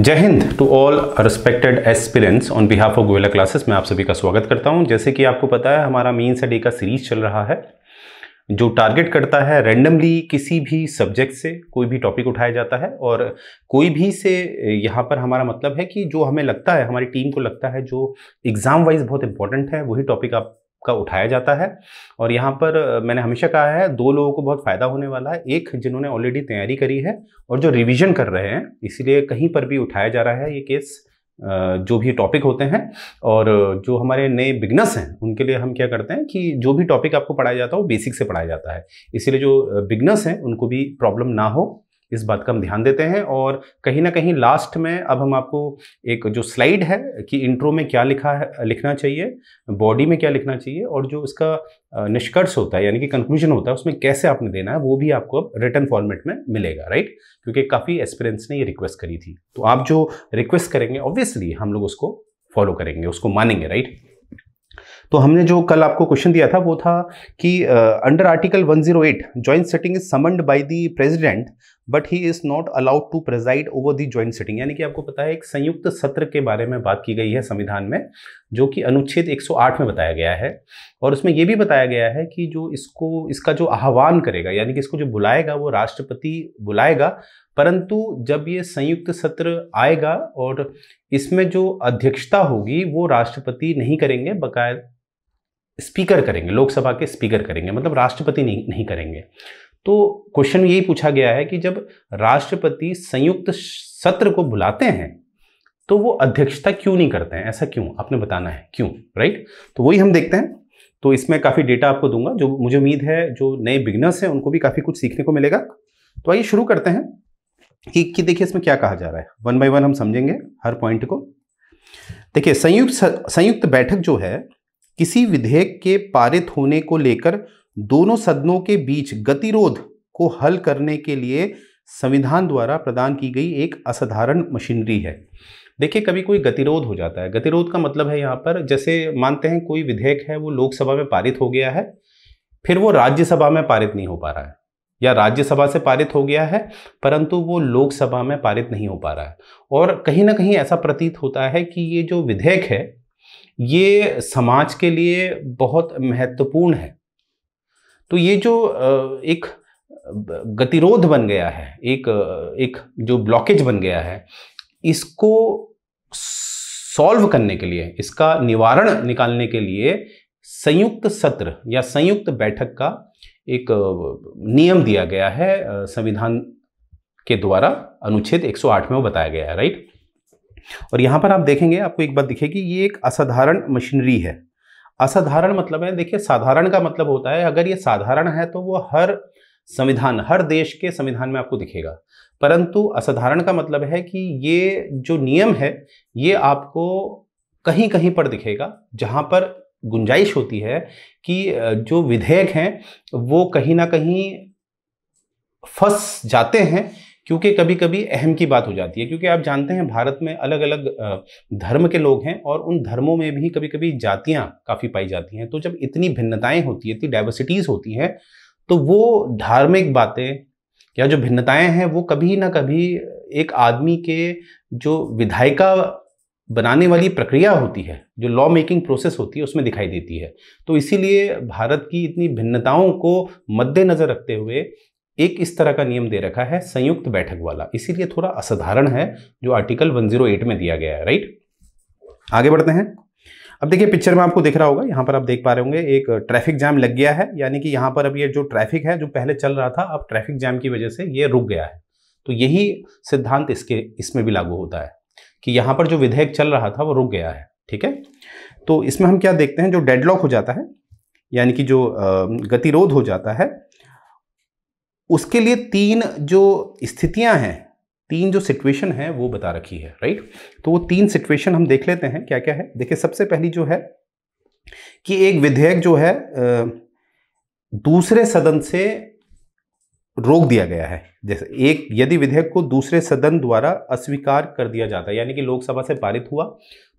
जय Hind. To all respected aspirants on behalf of Goyla classes मैं आप सभी का स्वागत करता हूँ। जैसे कि आपको पता है, हमारा मेन डे का सीरीज़ चल रहा है, जो टारगेट करता है रैंडमली किसी भी सब्जेक्ट से, कोई भी टॉपिक उठाया जाता है, और कोई भी से, यहाँ पर हमारा मतलब है कि जो हमें लगता है, हमारी टीम को लगता है, जो एग्ज़ाम वाइज बहुत इंपॉर्टेंट है, वही टॉपिक आप का उठाया जाता है। और यहाँ पर मैंने हमेशा कहा है, दो लोगों को बहुत फ़ायदा होने वाला है। एक, जिन्होंने ऑलरेडी तैयारी करी है और जो रिवीजन कर रहे हैं, इसीलिए कहीं पर भी उठाया जा रहा है ये केस जो भी टॉपिक होते हैं। और जो हमारे नए बिगनर्स हैं, उनके लिए हम क्या करते हैं कि जो भी टॉपिक आपको पढ़ाया जाता है, वो बेसिक से पढ़ाया जाता है। इसीलिए जो बिगनर्स हैं, उनको भी प्रॉब्लम ना हो। इस बात का हम ध्यान देते हैं और कहीं ना कहीं लास्ट में अब हम आपको एक जो स्लाइड है कि इंट्रो में क्या लिखा है, लिखना चाहिए बॉडी में क्या लिखना चाहिए और जो इसका निष्कर्ष होता है, यानी कि कंक्लूजन होता है, उसमें कैसे आपने देना है, वो भी आपको अब रिटर्न फॉर्मेट में मिलेगा राइट क्योंकि काफ़ी एक्सपीरियंस ने ये रिक्वेस्ट करी थी। तो आप जो रिक्वेस्ट करेंगे ऑब्वियसली हम लोग उसको फॉलो करेंगे, उसको मानेंगे राइट तो हमने जो कल आपको क्वेश्चन दिया था, वो था कि under article 108 joint setting is summoned by the president but he is not allowed to preside over the joint sitting यानी कि आपको पता है, एक संयुक्त सत्र के बारे में बात की गई है संविधान में, जो कि अनुच्छेद 108 में बताया गया है। और उसमें यह भी बताया गया है कि जो इसको, इसका जो आह्वान करेगा, यानी कि इसको जो बुलाएगा, वो राष्ट्रपति बुलाएगा, परंतु जब ये संयुक्त सत्र आएगा और इसमें जो अध्यक्षता होगी, वो राष्ट्रपति नहीं करेंगे, बकायद स्पीकर करेंगे, लोकसभा के स्पीकर करेंगे मतलब राष्ट्रपति नहीं नहीं करेंगे। तो क्वेश्चन यही पूछा गया है कि जब राष्ट्रपति संयुक्त सत्र को बुलाते हैं तो वो अध्यक्षता क्यों नहीं करते हैं? ऐसा क्यों? आपने बताना है क्यों? राइट तो वही हम देखते हैं। तो इसमें काफ़ी डेटा आपको दूँगा जो मुझे उम्मीद है जो नए बिगनर्स हैं उनको भी काफ़ी कुछ सीखने को मिलेगा। तो आइए शुरू करते हैं कि, कि देखिए इसमें क्या कहा जा रहा है। वन बाय वन हम समझेंगे हर पॉइंट को। देखिए संयुक्त संयुक्त बैठक जो है किसी विधेयक के पारित होने को लेकर दोनों सदनों के बीच गतिरोध को हल करने के लिए संविधान द्वारा प्रदान की गई एक असाधारण मशीनरी है। देखिए, कभी कोई गतिरोध हो जाता है। गतिरोध का मतलब है यहाँ पर, जैसे मानते हैं कोई विधेयक है, वो लोकसभा में पारित हो गया है, फिर वो राज्यसभा में पारित नहीं हो पा रहा है, या राज्यसभा से पारित हो गया है, परंतु वो लोकसभा में पारित नहीं हो पा रहा है। और कहीं ना कहीं ऐसा प्रतीत होता है कि ये जो विधेयक है, ये समाज के लिए बहुत महत्वपूर्ण है। तो ये जो एक गतिरोध बन गया है, एक एक जो ब्लॉकेज बन गया है, इसको सॉल्व करने के लिए, इसका निवारण निकालने के लिए संयुक्त सत्र या संयुक्त बैठक का एक नियम दिया गया है संविधान के द्वारा अनुच्छेद 108 में वो बताया गया है, राइट? और यहाँ पर आप देखेंगे, आपको एक बात दिखेगी, ये एक असाधारण मशीनरी है। असाधारण मतलब है। देखिए, साधारण का मतलब होता है, अगर ये साधारण है तो वो हर संविधान, हर देश के संविधान में आपको दिखेगा। परंतु असाधारण का मतलब है कि ये जो नियम है, ये आपको कहीं कहीं पर दिखेगा, जहाँ पर गुंजाइश होती है कि जो विधेयक हैं, वो कहीं ना कहीं फंस जाते हैं क्योंकि कभी कभी अहम की बात हो जाती है, क्योंकि आप जानते हैं भारत में अलग अलग धर्म के लोग हैं और उन धर्मों में भी कभी कभी जातियाँ काफ़ी पाई जाती हैं। तो जब इतनी भिन्नताएँ होती हैं, इतनी डाइवर्सिटीज़ होती हैं तो वो धार्मिक बातें या जो भिन्नताएँ हैं, वो कभी ना कभी एक आदमी के जो विधायिका बनाने वाली प्रक्रिया होती है, जो लॉ मेकिंग प्रोसेस होती है, उसमें दिखाई देती है। तो इसीलिए भारत की इतनी भिन्नताओं को मद्देनज़र रखते हुए एक इस तरह का नियम दे रखा है, संयुक्त बैठक वाला। इसीलिए थोड़ा असाधारण है, जो आर्टिकल 108 में दिया गया है, राइट? आगे बढ़ते हैं। अब देखिए, पिक्चर में आपको दिख रहा होगा, यहाँ पर आप देख पा रहे होंगे, एक ट्रैफ़िक जैम लग गया है, यानी कि यहाँ पर अब ये जो ट्रैफ़िक है, जो पहले चल रहा था, अब ट्रैफ़िक जैम की वजह से ये रुक गया है। तो यही सिद्धांत इसके, इसमें भी लागू होता है, कि यहाँ पर जो विधेयक चल रहा था, वो रुक गया है, ठीक है? तो इसमें हम क्या देखते हैं, जो डेडलॉक हो जाता है, यानी कि जो गतिरोध हो जाता है उसके लिए तीन जो स्थितियाँ हैं, तीन जो सिचुएशन है, वो बता रखी है राइट तो वो तीन सिचुएशन हम देख लेते हैं क्या क्या है। देखिए, सबसे पहली जो है कि एक विधेयक जो है दूसरे सदन से रोक दिया गया है। जैसे एक, यदि विधेयक को दूसरे सदन द्वारा अस्वीकार कर दिया जाता है, यानी कि लोकसभा से पारित हुआ,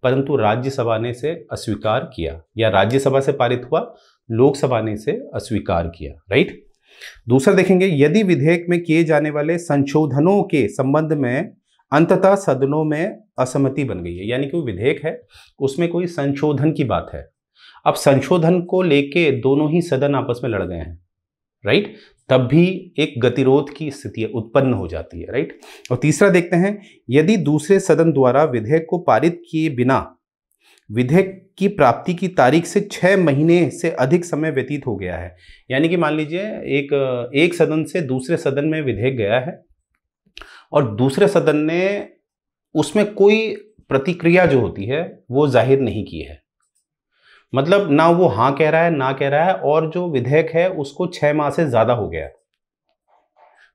परंतु राज्यसभा ने से अस्वीकार किया, या राज्यसभा से पारित हुआ, लोकसभा ने से अस्वीकार किया राइट दूसरा देखेंगे, यदि विधेयक में किए जाने वाले संशोधनों के संबंध में, अंततः सदनों में असहमति बन गई है, यानी कि वो विधेयक है, उसमें कोई संशोधन की बात है। अब संशोधन को लेके दोनों ही सदन आपस में लड़ गए हैं, राइट? तब भी एक गतिरोध की स्थिति उत्पन्न हो जाती है, राइट? और तीसरा देखते हैं, यदि दूसरे सदन द्वारा विधेयक को पारित किए बिना, विधेयक की प्राप्ति की तारीख से छह महीने से अधिक समय व्यतीत हो गया है। यानी कि मान लीजिए, एक एक सदन से दूसरे सदन में विधेयक गया है और दूसरे सदन ने उसमें कोई प्रतिक्रिया जो होती है, वो ज़ाहिर नहीं की है। मतलब ना वो हाँ कह रहा है, ना कह रहा है और जो विधेयक है, उसको छह माह से ज़्यादा हो गया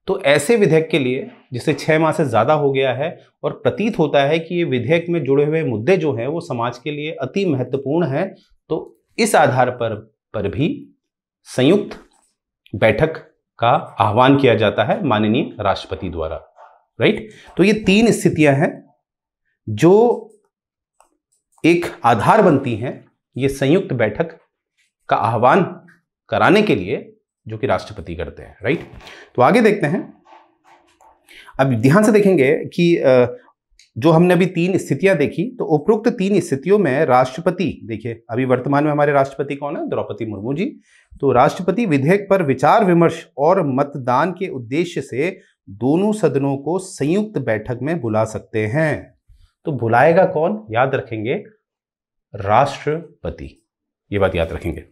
तो ऐसे विधेयक के लिए, जिसे छह माह से ज़्यादा हो गया है और प्रतीत होता है कि ये विधेयक में जुड़े हुए मुद्दे जो हैं, वो समाज के लिए अति महत्वपूर्ण हैं तो इस आधार पर पर भी संयुक्त बैठक का आह्वान किया जाता है माननीय राष्ट्रपति द्वारा, राइट? तो ये तीन स्थितियाँ हैं जो एक आधार बनती हैं ये संयुक्त बैठक का आह्वान कराने के लिए जो कि राष्ट्रपति करते हैं राइट तो आगे देखते हैं। अब ध्यान से देखेंगे कि जो हमने अभी तीन स्थितियाँ देखी तो उपरोक्त तीन स्थितियों में राष्ट्रपति, देखिए, अभी वर्तमान में हमारे राष्ट्रपति कौन है? द्रौपदी मुर्मू जी। तो राष्ट्रपति विधेयक पर विचार विमर्श और मतदान के उद्देश्य से दोनों सदनों को संयुक्त बैठक में बुला सकते हैं। तो बुलाएगा कौन? याद रखेंगे, राष्ट्रपति। ये बात याद रखेंगे।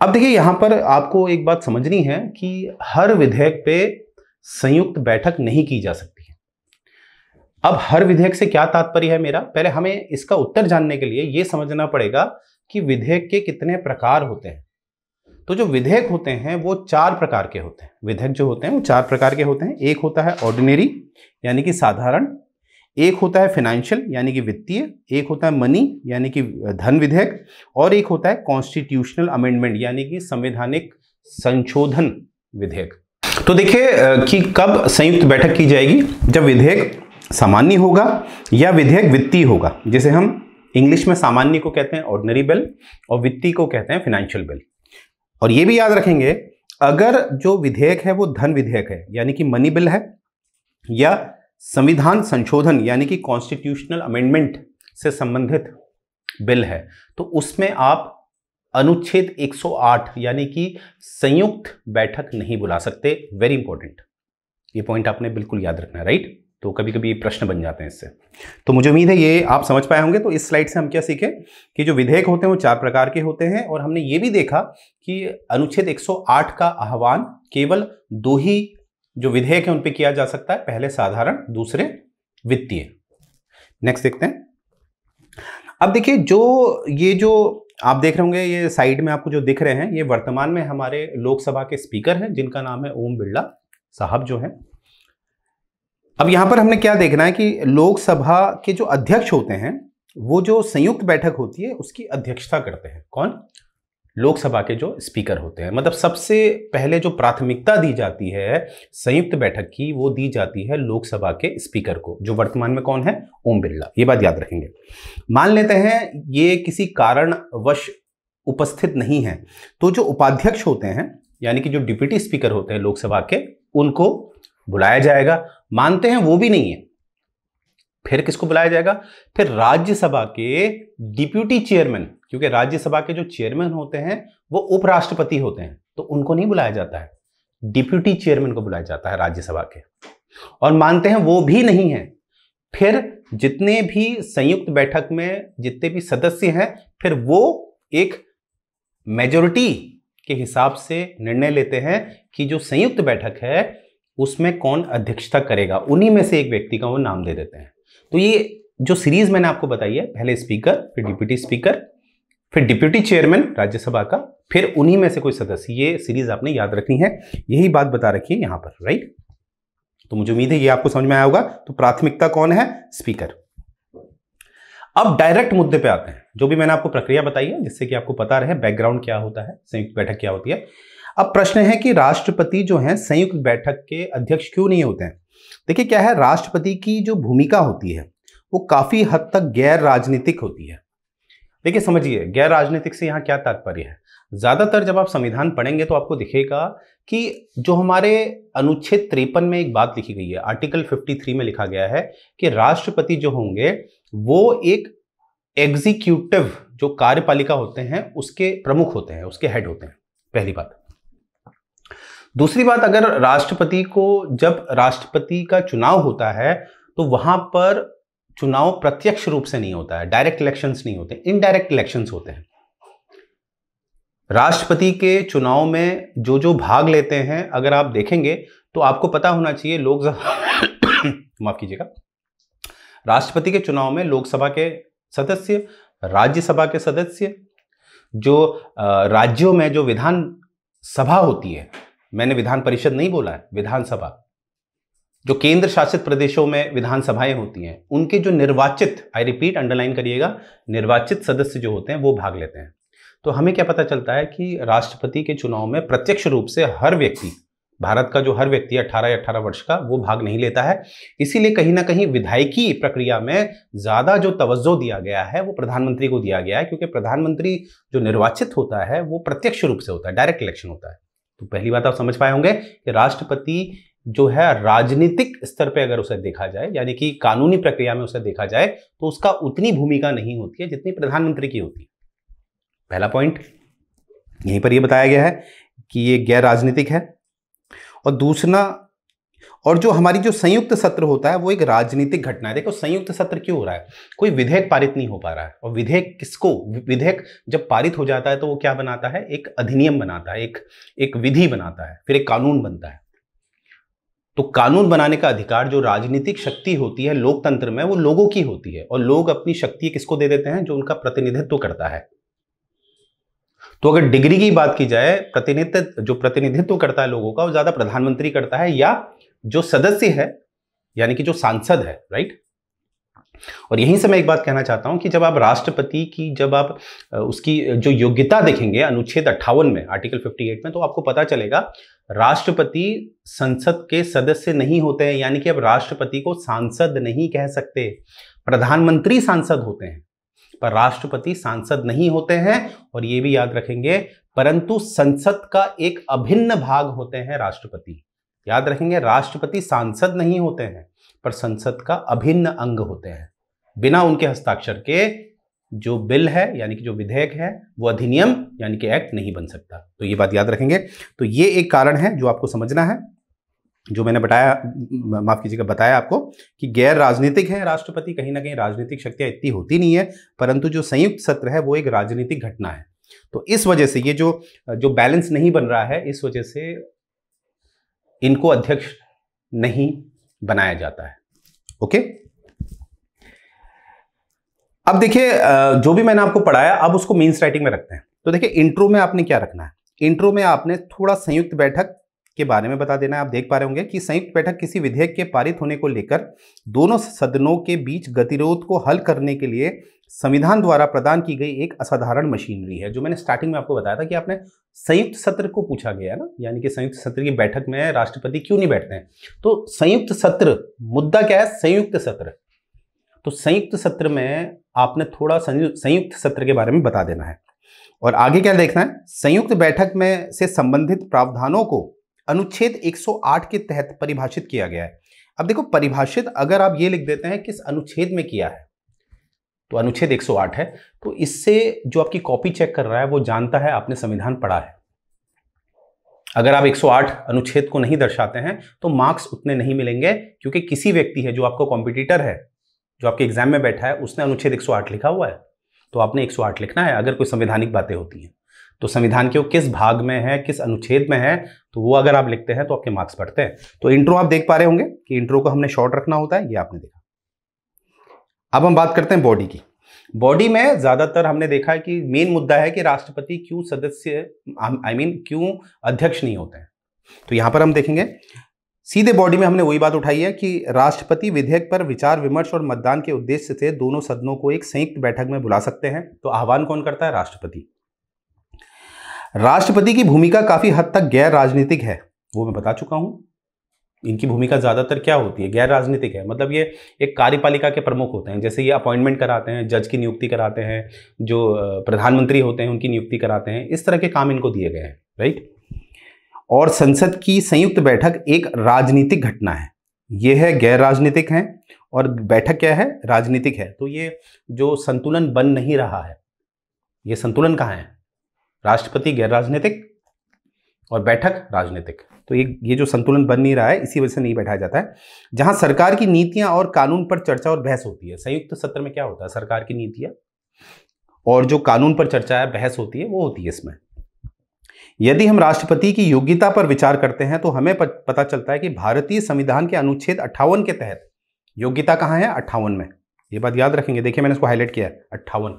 अब देखिए, यहाँ पर आपको एक बात समझनी है कि हर विधेयक पे संयुक्त बैठक नहीं की जा सकती है। अब हर विधेयक से क्या तात्पर्य है मेरा? पहले हमें इसका उत्तर जानने के लिए यह समझना पड़ेगा कि विधेयक के कितने प्रकार होते हैं। तो जो विधेयक होते हैं, वो चार प्रकार के होते हैं। विधेयक जो होते हैं, वो चार प्रकार के होते हैं। एक होता है ऑर्डिनरी यानी कि साधारण एक होता है फाइनेंशियल यानी कि वित्तीय, एक होता है मनी यानी कि धन विधेयक, और एक होता है कॉन्स्टिट्यूशनल अमेंडमेंट यानी कि संवैधानिक संशोधन विधेयक। तो देखिए कि कब संयुक्त बैठक की जाएगी? जब विधेयक सामान्य होगा या विधेयक वित्तीय होगा, जिसे हम इंग्लिश में सामान्य को कहते हैं ऑर्डनरी बिल और वित्तीय को कहते हैं फाइनेंशियल बिल और ये भी याद रखेंगे, अगर जो विधेयक है वो धन विधेयक है, यानी कि मनी बिल है, या संविधान संशोधन यानी कि कॉन्स्टिट्यूशनल अमेंडमेंट से संबंधित बिल है। तो उसमें आप अनुच्छेद 108 यानी कि संयुक्त बैठक नहीं बुला सकते। वेरी इंपॉर्टेंट ये पॉइंट आपने बिल्कुल याद रखना है राइट तो कभी कभी प्रश्न बन जाते हैं इससे। तो मुझे उम्मीद है ये आप समझ पाए होंगे। तो इस स्लाइड से हम क्या सीखे? कि जो विधेयक होते हैं वो चार प्रकार के होते हैं और हमने ये भी देखा कि अनुच्छेद 108 का आह्वान केवल दो ही जो विधेयक है उन पर किया जा सकता है, पहले साधारण, दूसरे वित्तीय। नेक्स्ट देखते हैं। अब देखिए, जो ये जो आप देख रहे होंगे, ये साइड में आपको जो दिख रहे हैं, ये वर्तमान में हमारे लोकसभा के स्पीकर हैं, जिनका नाम है ओम बिरला साहब जो हैं। अब यहाँ पर हमने क्या देखना है कि लोकसभा के जो अध्यक्ष होते हैं, वो जो संयुक्त बैठक होती है, उसकी अध्यक्षता करते हैं। कौन? लोकसभा के जो स्पीकर होते हैं। मतलब सबसे पहले जो प्राथमिकता दी जाती है, संयुक्त बैठक की, वो दी जाती है लोकसभा के स्पीकर को, जो वर्तमान में कौन है? ओम बिरला। ये बात याद रखेंगे। मान लेते हैं, ये किसी कारणवश उपस्थित नहीं है तो जो उपाध्यक्ष होते हैं, यानी कि जो डिप्यूटी स्पीकर होते हैं लोकसभा के, उनको बुलाया जाएगा। मानते हैं वो भी नहीं है। फिर किसको बुलाया जाएगा? फिर राज्यसभा के डिप्यूटी चेयरमैन, क्योंकि राज्यसभा के जो चेयरमैन होते हैं, वो उपराष्ट्रपति होते हैं तो उनको नहीं बुलाया जाता है। डिप्यूटी चेयरमैन को बुलाया जाता है राज्यसभा के। और मानते हैं वो भी नहीं है। फिर जितने भी संयुक्त बैठक में जितने भी सदस्य हैं, फिर वो एक मेजोरिटी के हिसाब से निर्णय लेते हैं कि जो संयुक्त बैठक है, उसमें कौन अध्यक्षता करेगा। उन्हीं में से एक व्यक्ति का वो नाम दे देते हैं। तो ये जो सीरीज़ मैंने आपको बताई है, पहले स्पीकर फिर डिप्यूटी स्पीकर फिर डिप्यूटी चेयरमैन राज्यसभा का, फिर उन्हीं में से कोई सदस्य। ये सीरीज़ आपने याद रखनी है। यही बात बता रखी है यहाँ पर राइट तो मुझे उम्मीद है ये आपको समझ में आया होगा। तो प्राथमिकता कौन है? स्पीकर अब डायरेक्ट मुद्दे पे आते हैं। जो भी मैंने आपको प्रक्रिया बताई है, जिससे कि आपको पता रहे बैकग्राउंड क्या होता है, संयुक्त बैठक क्या होती है। अब प्रश्न है कि राष्ट्रपति जो है, संयुक्त बैठक के अध्यक्ष क्यों नहीं होते हैं? देखिए, क्या है? राष्ट्रपति की जो भूमिका होती है, वो काफ़ी हद तक गैर राजनीतिक होती है। देखिए, समझिए, गैर राजनीतिक से यहाँ क्या तात्पर्य है? ज़्यादातर जब आप संविधान पढ़ेंगे तो आपको दिखेगा कि जो हमारे अनुच्छेद त्रेपन में एक बात लिखी गई है, आर्टिकल 53 में लिखा गया है कि राष्ट्रपति जो होंगे, वो एक एग्जीक्यूटिव जो कार्यपालिका होते हैं, उसके प्रमुख होते हैं, उसके हेड होते हैं। पहली बात। दूसरी बात, अगर राष्ट्रपति को जब राष्ट्रपति का चुनाव होता है तो वहाँ पर चुनाव प्रत्यक्ष रूप से नहीं होता है डायरेक्ट इलेक्शंस नहीं होते इनडायरेक्ट इलेक्शंस होते हैं। राष्ट्रपति के चुनाव में जो जो भाग लेते हैं, अगर आप देखेंगे तो आपको पता होना चाहिए लोकसभा माफ़ कीजिएगा। राष्ट्रपति के चुनाव में लोकसभा के सदस्य, राज्यसभा के सदस्य, जो राज्यों में जो विधान सभा होती है मैंने विधान परिषद नहीं बोला है, विधानसभा। जो केंद्र शासित प्रदेशों में विधानसभाएँ होती हैं, उनके जो निर्वाचित आई रिपीट अंडरलाइन करिएगा, निर्वाचित सदस्य जो होते हैं, वो भाग लेते हैं। तो हमें क्या पता चलता है कि राष्ट्रपति के चुनाव में प्रत्यक्ष रूप से हर व्यक्ति, भारत का जो हर व्यक्ति अठारह या अठारह वर्ष का, वो भाग नहीं लेता है। इसीलिए कहीं ना कहीं विधायकी प्रक्रिया में ज़्यादा जो तवज्जो दिया गया है, वो प्रधानमंत्री को दिया गया है, क्योंकि प्रधानमंत्री जो निर्वाचित होता है, वो प्रत्यक्ष रूप से होता है डायरेक्ट इलेक्शन होता है। तो पहली बात आप समझ पाए होंगे कि राष्ट्रपति जो है, राजनीतिक स्तर पे अगर उसे देखा जाए, यानी कि कानूनी प्रक्रिया में उसे देखा जाए तो उसका उतनी भूमिका नहीं होती है जितनी प्रधानमंत्री की होती है। पहला पॉइंट यहीं पर यह बताया गया है कि ये गैर राजनीतिक है। और दूसरा और जो हमारी जो संयुक्त सत्र होता है, वो एक राजनीतिक घटना है। देखो, संयुक्त सत्र क्यों हो रहा है? कोई विधेयक पारित नहीं हो पा रहा है। और विधेयक किसको? विधेयक जब पारित हो जाता है तो वो क्या बनाता है? एक अधिनियम बनाता है, एक एक विधि बनाता है, फिर एक कानून बनता है। तो कानून बनाने का अधिकार जो राजनीतिक शक्ति होती है, लोकतंत्र में, वो लोगों की होती है। और लोग अपनी शक्ति किसको दे देते हैं? जो उनका प्रतिनिधित्व करता है। तो अगर डिग्री की बात की जाए, प्रतिनिधित्व, जो प्रतिनिधित्व करता है लोगों का, वो ज़्यादा प्रधानमंत्री करता है या जो सदस्य है, यानी कि जो सांसद है राइट और यहीं से मैं एक बात कहना चाहता हूँ कि जब आप राष्ट्रपति की, जब आप उसकी जो योग्यता देखेंगे, अनुच्छेद अट्ठावन में आर्टिकल 58 में तो आपको पता चलेगा, राष्ट्रपति संसद के सदस्य नहीं होते हैं, यानी कि अब राष्ट्रपति को सांसद नहीं कह सकते। प्रधानमंत्री सांसद होते हैं, पर राष्ट्रपति सांसद नहीं होते हैं, और यह भी याद रखेंगे, परंतु संसद का एक अभिन्न भाग होते हैं राष्ट्रपति। याद रखेंगे, राष्ट्रपति सांसद नहीं होते हैं, पर संसद का अभिन्न अंग होते हैं। बिना उनके हस्ताक्षर के जो बिल है, यानी कि जो विधेयक है, वो अधिनियम, यानी कि एक्ट नहीं बन सकता। तो ये बात याद रखेंगे। तो ये एक कारण है जो आपको समझना है, जो मैंने बताया, माफ़ कीजिएगा, बताया आपको कि गैर राजनीतिक है राष्ट्रपति, कहीं ना कहीं राजनीतिक शक्तियाँ इतनी होती नहीं है, परंतु जो संयुक्त सत्र है, वो एक राजनीतिक घटना है। तो इस वजह से ये जो जो बैलेंस नहीं बन रहा है, इस वजह से इनको अध्यक्ष नहीं बनाया जाता है। ओके? अब देखिए जो भी मैंने आपको पढ़ाया, अब उसको मीन्स राइटिंग में रखते हैं। तो देखिए इंट्रो में आपने क्या रखना है? इंट्रो में आपने थोड़ा संयुक्त बैठक के बारे में बता देना है। आप देख पा रहे होंगे कि संयुक्त बैठक किसी विधेयक के पारित होने को लेकर दोनों सदनों के बीच गतिरोध को हल करने के लिए संविधान द्वारा प्रदान की गई एक असाधारण मशीनरी है, जो मैंने स्टार्टिंग में आपको बताया था कि आपने संयुक्त सत्र को पूछा गया ना, यानी कि संयुक्त सत्र की बैठक में राष्ट्रपति क्यों नहीं बैठते हैं? तो संयुक्त सत्र, मुद्दा क्या है? संयुक्त सत्र। तो संयुक्त सत्र में आपने थोड़ा संयुक्त सत्र के बारे में बता देना है। और आगे क्या देखना है? संयुक्त बैठक में से संबंधित प्रावधानों को अनुच्छेद 108 के तहत परिभाषित किया गया है। अब देखो, परिभाषित अगर आप ये लिख देते हैं किस अनुच्छेद में किया है तो अनुच्छेद 108 है तो इससे जो आपकी कॉपी चेक कर रहा है, वो जानता है आपने संविधान पढ़ा है। अगर आप 108 अनुच्छेद को नहीं दर्शाते हैं तो मार्क्स उतने नहीं मिलेंगे, क्योंकि किसी व्यक्ति है जो आपका कॉम्पिटिटर है, जो आपके एग्ज़ाम में बैठा है, उसने अनुच्छेद 108 लिखा हुआ है। तो आपने 108 लिखना है, अगर कोई संवैधानिक बातें होती हैं। तो संविधान के वो किस भाग में है, किस अनुच्छेद में है तो वो अगर आप लिखते हैं तो आपके मार्क्स बढ़ते हैं। तो इंट्रो आप देख पा रहे होंगे कि इंट्रो को हमने शॉर्ट रखना होता है, ये आपने देखा। अब हम बात करते हैं बॉडी की। बॉडी में ज़्यादातर हमने देखा है कि मेन मुद्दा है कि राष्ट्रपति क्यों सदस्य आई मीन क्यों अध्यक्ष नहीं होते हैं। तो यहाँ पर हम देखेंगे। सीधे बॉडी में हमने वही बात उठाई है कि राष्ट्रपति विधेयक पर विचार विमर्श और मतदान के उद्देश्य से दोनों सदनों को एक संयुक्त बैठक में बुला सकते हैं। तो आह्वान कौन करता है? राष्ट्रपति। राष्ट्रपति की भूमिका काफ़ी हद तक गैर राजनीतिक है। वो मैं बता चुका हूँ। इनकी भूमिका ज़्यादातर क्या होती है? गैर राजनीतिक है। मतलब ये एक कार्यपालिका के प्रमुख होते हैं। जैसे ये अपॉइंटमेंट कराते हैं, जज की नियुक्ति कराते हैं, जो प्रधानमंत्री होते हैं, उनकी नियुक्ति कराते हैं। इस तरह के काम इनको दिए गए हैं, राइट? और संसद की संयुक्त बैठक एक राजनीतिक घटना है। ये है गैर राजनीतिक है। और बैठक क्या है? राजनीतिक है। तो ये जो संतुलन बन नहीं रहा है, ये संतुलन कहाँ है? राष्ट्रपति, गैर राजनीतिक और बैठक राजनीतिक। तो ये ये जो संतुलन बन नहीं रहा है, इसी वजह से नहीं बैठाया जाता है। जहाँ सरकार की नीतियाँ और कानून पर चर्चा और बहस होती है, संयुक्त सत्र में क्या होता है? सरकार की नीतियाँ और जो कानून पर चर्चा है, बहस होती है, वो होती है इसमें। यदि हम राष्ट्रपति की योग्यता पर विचार करते हैं तो हमें पता चलता है कि भारतीय संविधान के अनुच्छेद अट्ठावन के तहत योग्यता कहाँ है? अट्ठावन में। ये बात याद रखेंगे। देखिए, मैंने इसको हाईलाइट किया है, अट्ठावन।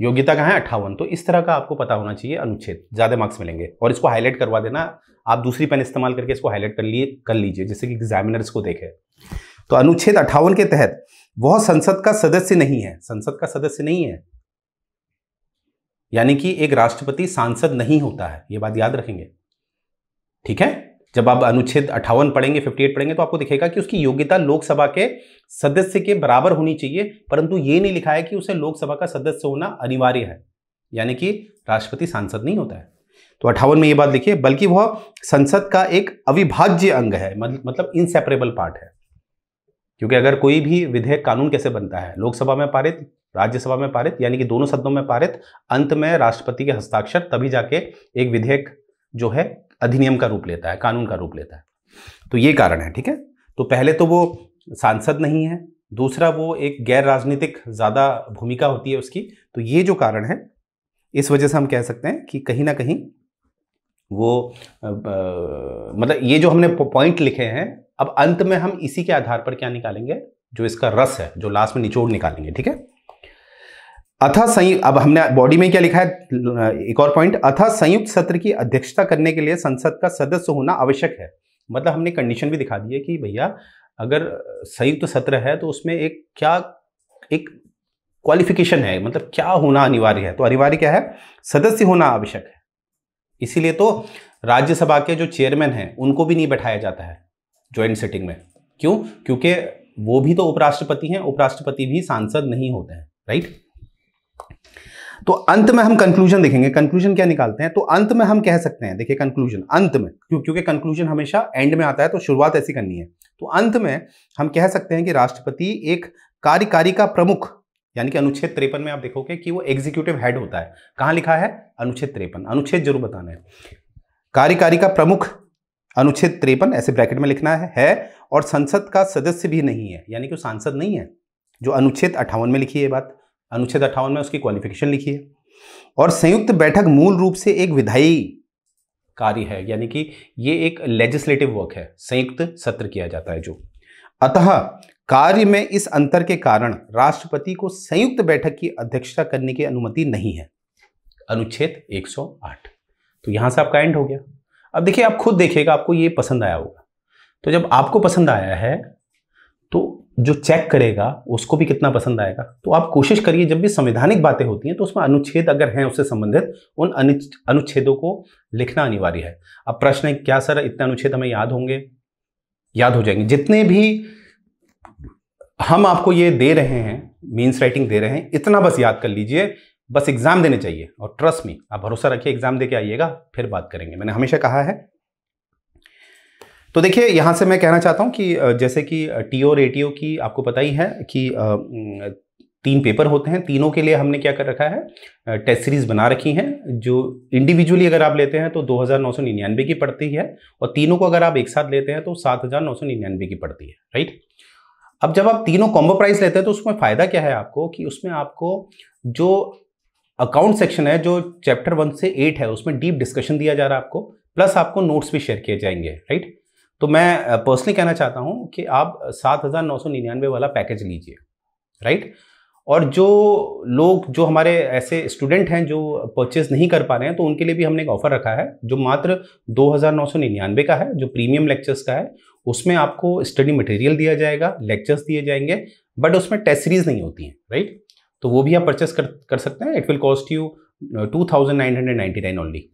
योग्यता कहाँ है? अट्ठावन। तो इस तरह का आपको पता होना चाहिए, अनुच्छेद। ज़्यादा मार्क्स मिलेंगे। और इसको हाईलाइट करवा देना। आप दूसरी पेन इस्तेमाल करके इसको हाईलाइट कर लिए, कर लीजिए, जिससे कि एग्जामिनर इसको देखे। तो अनुच्छेद अट्ठावन के तहत, वह संसद का सदस्य नहीं है। संसद का सदस्य नहीं है। यानी कि एक राष्ट्रपति सांसद नहीं होता है। ये बात याद रखेंगे। ठीक है? जब आप अनुच्छेद अठावन पढ़ेंगे 58 पढ़ेंगे तो आपको दिखेगा कि उसकी योग्यता लोकसभा के सदस्य के बराबर होनी चाहिए, परंतु ये नहीं लिखा है कि उसे लोकसभा का सदस्य होना अनिवार्य है। यानी कि राष्ट्रपति सांसद नहीं होता है। तो अठावन में ये बात लिखिए, बल्कि वह संसद का एक अविभाज्य अंग है मतलब इनसेपरेबल पार्ट है। क्योंकि अगर कोई भी विधेयक कानून कैसे बनता है? लोकसभा में पारित, राज्यसभा में पारित, यानी कि दोनों सदनों में पारित, अंत में राष्ट्रपति के हस्ताक्षर, तभी जाके एक विधेयक जो है अधिनियम का रूप लेता है कानून का रूप लेता है। तो ये कारण है ठीक है? तो पहले तो वो सांसद नहीं है दूसरा वो एक गैर राजनीतिक ज़्यादा भूमिका होती है उसकी। तो ये जो कारण है इस वजह से हम कह सकते हैं कि कहीं ना कहीं वो आ, मतलब ये जो हमने पॉइंट लिखे हैं अब अंत में हम इसी के आधार पर क्या निकालेंगे? जो इसका रस है जो लास्ट में निचोड़ निकालेंगे ठीक है? अथा संयुक्त अब हमने बॉडी में क्या लिखा है? एक और पॉइंट अथा संयुक्त सत्र की अध्यक्षता करने के लिए संसद का सदस्य होना आवश्यक है। मतलब हमने कंडीशन भी दिखा दी है कि भैया, अगर संयुक्त सत्र है तो उसमें एक क्या, एक क्वालिफिकेशन है मतलब क्या होना अनिवार्य है? तो अनिवार्य क्या है? सदस्य होना आवश्यक है। इसीलिए तो राज्यसभा के जो चेयरमैन हैं, उनको भी नहीं बैठाया जाता है ज्वाइंट सिटिंग में। क्यों? क्योंकि वो भी तो उपराष्ट्रपति हैं, उपराष्ट्रपति भी सांसद नहीं होते हैं राइट तो अंत में हम कंक्लूजन देखेंगे। कंक्लूजन क्या निकालते हैं? तो अंत में हम कह सकते हैं देखिए कंक्लूजन अंत में क्यों? क्योंकि कंक्लूजन हमेशा एंड में आता है तो शुरुआत ऐसी करनी है। तो अंत में हम कह सकते हैं कि राष्ट्रपति एक कार्यकारी का प्रमुख यानी कि अनुच्छेद तिरपन में आप देखोगे कि वो एग्जीक्यूटिव हेड होता है। कहाँ लिखा है? अनुच्छेद त्रेपन। अनुच्छेद ज़रूर बताना है। कार्यकारी का प्रमुख अनुच्छेद त्रेपन ऐसे ब्रैकेट में लिखना है, है और संसद का सदस्य भी नहीं है। यानी कि सांसद नहीं है जो अनुच्छेद अट्ठावन में लिखी है बात। अनुच्छेद अट्ठावन में उसकी क्वालिफिकेशन लिखी है। और संयुक्त बैठक मूल रूप से एक विधायी कार्य है, यानी कि ये एक लेजिस्लेटिव वर्क है, संयुक्त सत्र किया जाता है जो। अतः कार्य में इस अंतर के कारण राष्ट्रपति को संयुक्त बैठक की अध्यक्षता करने की अनुमति नहीं है। अनुच्छेद 108 तो यहाँ से आपका एंड हो गया। अब देखिए, आप खुद देखिएगा, आपको ये पसंद आया होगा। तो जब आपको पसंद आया है तो जो चेक करेगा, उसको भी कितना पसंद आएगा। तो आप कोशिश करिए, जब भी संवैधानिक बातें होती हैं तो उसमें अनुच्छेद अगर हैं, उससे संबंधित, उन अनुच्छेदों को लिखना अनिवार्य है। अब प्रश्न है, क्या सर इतने अनुच्छेद हमें याद होंगे? याद हो जाएँगे। जितने भी हम आपको ये दे रहे हैं मीन्स राइटिंग दे रहे हैं, इतना बस याद कर लीजिए। बस एग्ज़ाम देने चाहिए। और ट्रस्ट में आप भरोसा रखिए एग्ज़ाम दे के आइएगा, फिर बात करेंगे। मैंने हमेशा कहा है तो देखिए, यहाँ से मैं कहना चाहता हूँ कि जैसे कि टी और ए की आपको पता ही है कि तीन पेपर होते हैं। तीनों के लिए हमने क्या कर रखा है? टेस्ट सीरीज़ बना रखी हैं, जो इंडिविजुअली अगर आप लेते हैं तो दो हज़ार नौ सौ निन्यानवे की पड़ती है और तीनों को अगर आप एक साथ लेते हैं तो सात हज़ार नौ सौ निन्यानवे की पड़ती है, राइट? अब जब आप तीनों कॉम्बो प्राइस लेते हैं तो उसमें फ़ायदा क्या है आपको कि उसमें आपको जो अकाउंट सेक्शन है, जो चैप्टर वन से एट है, उसमें डीप डिस्कशन दिया जा रहा है आपको, प्लस आपको नोट्स भी शेयर किए जाएँगे, राइट? तो मैं पर्सनली कहना चाहता हूँ कि आप सात हज़ार नौ सौ निन्यानवे वाला पैकेज लीजिए राइट और जो लोग, जो हमारे ऐसे स्टूडेंट हैं जो परचेज नहीं कर पा रहे हैं तो उनके लिए भी हमने एक ऑफ़र रखा है, जो मात्र दो हज़ार नौ सौ निन्यानवे का है, जो प्रीमियम लेक्चर्स का है, उसमें आपको स्टडी मटेरियल दिया जाएगा लेक्चर्स दिए जाएँगे बट उसमें टेस्ट सीरीज़ नहीं होती हैं राइट तो वो भी आप परचेस कर कर सकते हैं it will cost you two thousand nine hundred ninety nine only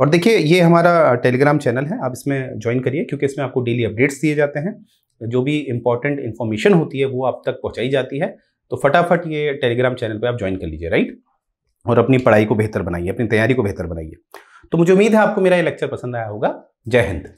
और देखिए, ये हमारा टेलीग्राम चैनल है, आप इसमें ज्वाइन करिए, क्योंकि इसमें आपको डेली अपडेट्स दिए जाते हैं। जो भी इंपॉर्टेंट इन्फॉर्मेशन होती है, वो आप तक पहुंचाई जाती है। तो फटाफट ये टेलीग्राम चैनल पे आप ज्वाइन कर लीजिए राइट और अपनी पढ़ाई को बेहतर बनाइए, अपनी तैयारी को बेहतर बनाइए। तो मुझे उम्मीद है आपको मेरा ये लेक्चर पसंद आया होगा। जय हिंद।